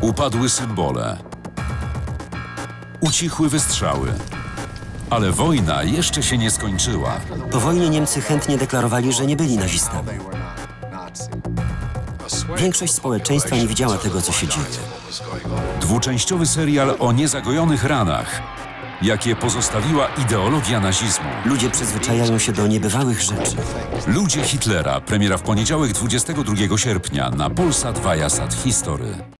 Upadły symbole. Ucichły wystrzały. Ale wojna jeszcze się nie skończyła. Po wojnie Niemcy chętnie deklarowali, że nie byli nazistami. Większość społeczeństwa nie widziała tego, co się dzieje. Dwuczęściowy serial o niezagojonych ranach, jakie pozostawiła ideologia nazizmu. Ludzie przyzwyczajają się do niebywałych rzeczy. Ludzie Hitlera, premiera w poniedziałek 22 sierpnia na Polsat Viasat History.